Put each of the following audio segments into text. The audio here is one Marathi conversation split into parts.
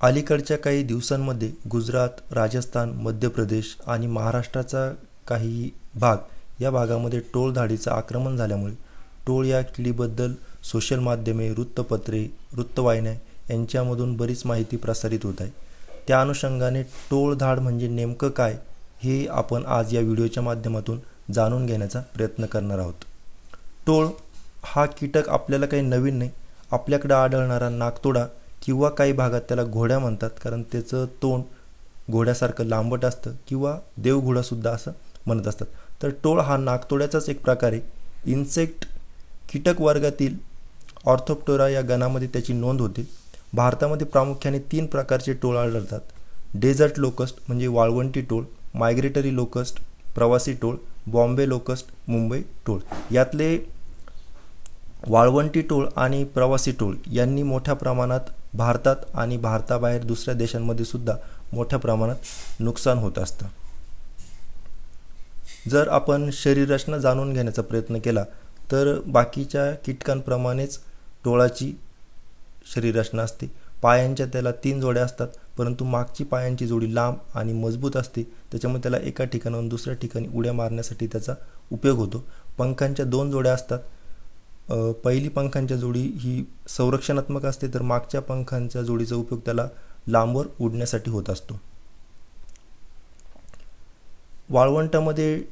अलीकडच्या काही दिवसांमध्ये गुजरात राजस्थान मध्य प्रदेश आणि महाराष्ट्राचा काही भाग या भागामध्ये टोळधाडीचं आक्रमण झाल्यामुळे टोळ या किल्लीबद्दल सोशल माध्यमे वृत्तपत्रे वृत्तवाहिन्या यांच्यामधून बरीच माहिती प्रसारित होत आहे. त्या अनुषंगाने टोळधाड म्हणजे नेमकं काय हे आपण आज या व्हिडिओच्या माध्यमातून जाणून घेण्याचा प्रयत्न करणार आहोत. टोळ हा कीटक आपल्याला काही नवीन नाही आपल्याकडं आढळणारा नागतोडा किंवा काही भागात त्याला घोड्या म्हणतात कारण त्याचं तोंड घोड्यासारखं लांबट असतं किंवा देवघोडासुद्धा असं म्हणत असतात. तर टोळ हा नागतोड्याचाच एक प्रकार आहे. इन्सेक्ट कीटक वर्गातील ऑर्थोप्टोरा या गणामध्ये त्याची नोंद होते. भारतामध्ये प्रामुख्याने तीन प्रकारचे टोळ आढळतात. डेझर्ट लोकस्ट म्हणजे वाळवंटी टोळ मायग्रेटरी लोकस्ट प्रवासी टोळ बॉम्बे लोकस्ट मुंबई टोळ. यातले वाळवंटी टोळ आणि प्रवासी टोळ यांनी मोठ्या प्रमाणात भारतात आणि भारताबाहेर दुसऱ्या देशांमध्ये सुद्धा मोठ्या प्रमाणात नुकसान होत असतं. जर आपण शरीररचना जाणून घेण्याचा प्रयत्न केला तर बाकीच्या कीटकांप्रमाणेच टोळाची शरीररचना असते. पायांच्या त्याला तीन जोड्या असतात परंतु मागची पायांची जोडी लांब आणि मजबूत असते. त्याच्यामुळे त्याला एका ठिकाणाहून दुसऱ्या ठिकाणी उड्या मारण्यासाठी त्याचा उपयोग होतो. पंखांच्या दोन जोड्या असतात पहिली पंखांच्या जोडी ही संरक्षणात्मक असते तर मागच्या पंखांच्या जोडीचा उपयोग त्याला लांबवर उडण्यासाठी होत असतो. वाळवंटामध्ये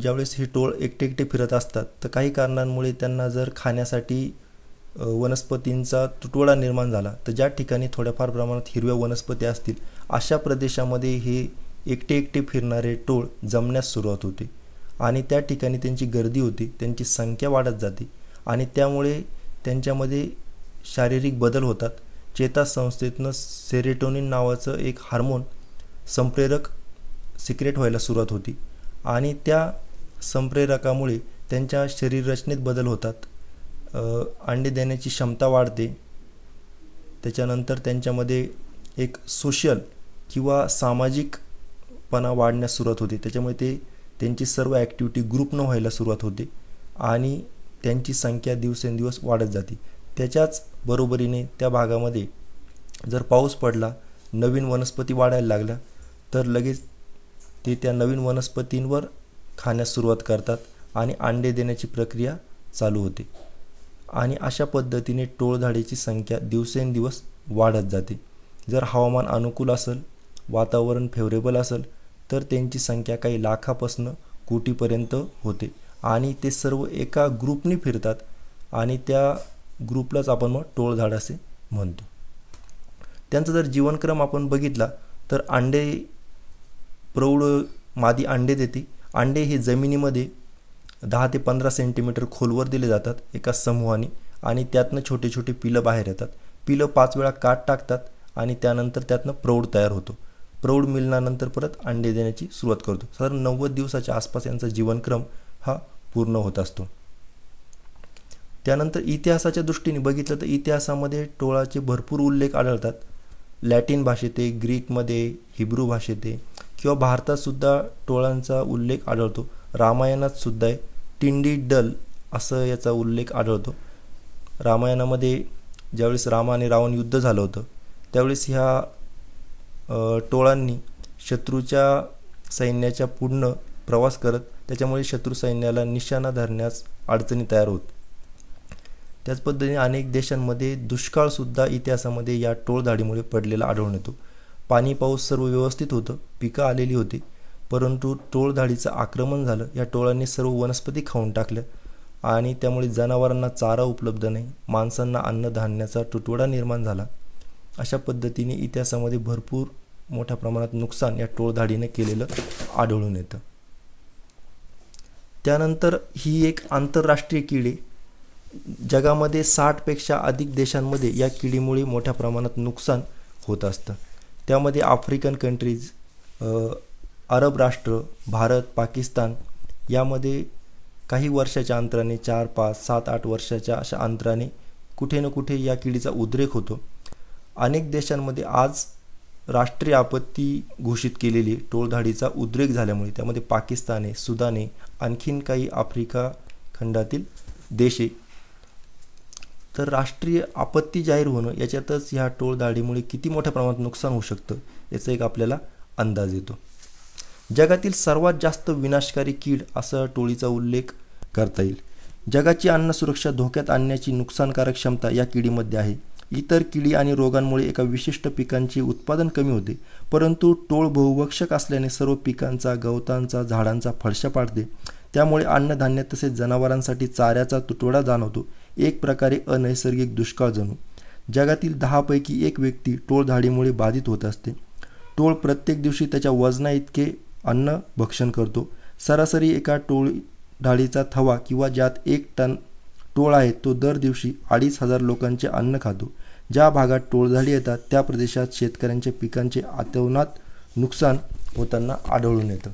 ज्यावेळेस हे टोळ एकटे एकटे फिरत असतात तर काही कारणांमुळे त्यांना जर खाण्यासाठी वनस्पतींचा तुटवडा निर्माण झाला तर ज्या ठिकाणी थोड्याफार प्रमाणात हिरव्या वनस्पती असतील अशा प्रदेशामध्ये हे एकटे एकटे फिरणारे टोळ जमण्यास सुरुवात होते. आणि त्या ठिकाणी त्यांची गर्दी होती त्यांची संख्या वाढत जाते आणि त्यामुळे त्यांच्यामध्ये शारीरिक बदल होतात. चेतासंस्थेतनं सेरेटोनिन नावाचं एक हार्मोन संप्रेरक सिक्रेट व्हायला सुरुवात होती आणि त्या संप्रेरकामुळे त्यांच्या शरीररचनेत बदल होतात. अंडे देण्याची क्षमता वाढते. त्याच्यानंतर त्यांच्यामध्ये एक सोशल किंवा सामाजिकपणा वाढण्यास सुरुवात होते. त्याच्यामुळे ते त्यांची सर्व ॲक्टिव्हिटी ग्रुपनं व्हायला सुरुवात होते आणि त्यांची संख्या दिवसेंदिवस वाढत जाते. त्याच्याच बरोबरीने त्या भागामध्ये जर पाऊस पडला नवीन वनस्पती वाढायला लागल्या तर लगेच ते त्या नवीन वनस्पतींवर खाण्यास सुरुवात करतात आणि अंडे देण्याची प्रक्रिया चालू होते. आणि अशा पद्धतीने टोळधाडीची संख्या दिवसेंदिवस वाढत जाते. जर हवामान अनुकूल असेल वातावरण फेवरेबल असेल तर त्यांची संख्या काही लाखापासनं कोटीपर्यंत होते. आणि ते सर्व एका ग्रुपनी फिरतात आणि त्या ग्रुपलाच आपण मग टोळधाड असे म्हणतो. त्यांचा जर जीवनक्रम आपण बघितला तर अंडे प्रौढ मादी अंडे देते. अंडे हे जमिनीमध्ये दहा ते पंधरा सेंटीमीटर खोलवर दिले जातात एका समूहाने आणि त्यातनं छोटे छोटे पिलं बाहेर येतात. पिलं पाच वेळा काट टाकतात आणि त्यानंतर त्यातनं प्रौढ तयार होतो. प्रौढ मिलनानंतर परत अंडे देण्याची सुरुवात करतो. साधारण नव्वद दिवसाच्या आसपास यांचा जीवनक्रम हा पूर्ण होत असतो. त्यानंतर इतिहासाच्या दृष्टीने बघितलं तर इतिहासामध्ये टोळाचे भरपूर उल्लेख आढळतात. लॅटिन भाषेत ग्रीकमध्ये हिब्रू भाषेत किंवा भारतातसुद्धा टोळांचा उल्लेख आढळतो. रामायणात सुद्धा आहे. टिंडी डल असं याचा उल्लेख आढळतो. रामायणामध्ये ज्यावेळेस राम आणि रावण युद्ध झालं होतं त्यावेळेस ह्या टोळांनी शत्रूच्या सैन्याच्या पूर्ण प्रवास करत त्याच्यामुळे शत्रू सैन्याला निशाणा धरण्यास अडचणी तयार होत. त्याच पद्धतीने अनेक देशांमध्ये दुष्काळसुद्धा इतिहासामध्ये या टोळधाडीमुळे पडलेला आढळून येतो. पाणी पाऊस सर्व व्यवस्थित होतं पिकं आलेली होती परंतु टोळधाडीचं आक्रमण झालं या टोळांनी सर्व वनस्पती खाऊन टाकल्या आणि त्यामुळे जनावरांना चारा उपलब्ध नाही माणसांना अन्नधान्याचा तुटवडा निर्माण झाला. अशा पद्धतीने इतिहासामध्ये भरपूर मोठ्या प्रमाणात नुकसान या टोळधाडीने केलेलं आढळून येतं. त्यानंतर ही एक आंतरराष्ट्रीय किडी जगामध्ये साठपेक्षा अधिक देशांमध्ये या किडीमुळे मोठ्या प्रमाणात नुकसान होत असतं. त्यामध्ये आफ्रिकन कंट्रीज अरब राष्ट्र भारत पाकिस्तान यामध्ये काही वर्षाच्या अंतराने चार पाच सात आठ वर्षाच्या अशा अंतराने कुठे ना कुठे या किडीचा उद्रेक होतो. अनेक देशांमध्ये आज राष्ट्रीय आपत्ती घोषित केलेली टोळधाडीचा उद्रेक झाल्यामुळे त्यामध्ये पाकिस्ताने सुदाने आणखीन काही आफ्रिका खंडातील देश आहे. तर राष्ट्रीय आपत्ती जाहीर होणं याच्यातच ह्या टोळधाडीमुळे किती मोठ्या प्रमाणात नुकसान होऊ शकतं याचा एक आपल्याला अंदाज येतो. जगातील सर्वात जास्त विनाशकारी कीड असा टोळीचा उल्लेख करता येईल. जगाची अन्न सुरक्षा धोक्यात आणण्याची नुकसानकारक क्षमता या किडीमध्ये आहे. इतर किडी आणि रोगांमुळे एका विशिष्ट पिकांचे उत्पादन कमी होते परंतु टोळ बहुभक्षक असल्याने सर्व पिकांचा गवतांचा झाडांचा फळशा पाडते. त्यामुळे अन्नधान्य तसेच जनावरांसाठी चाऱ्याचा तुटवडा जाणवतो. एक प्रकारे अनैसर्गिक दुष्काळ जणू. जगातील दहापैकी एक व्यक्ती टोळधाडीमुळे बाधित होत असते. टोळ प्रत्येक दिवशी त्याच्या वजना इतके अन्न भक्षण करतो. सरासरी एका टोळ ढाळीचा थवा किंवा ज्यात एक टन टोळ आहे तो दर दिवशी अडीच हजार लोकांचे अन्न खातो. ज्या भागात टोळधाडी येतात त्या प्रदेशात शेतकऱ्यांच्या पिकांचे आतवनात नुकसान होताना आढळून येतं.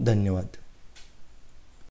धन्यवाद.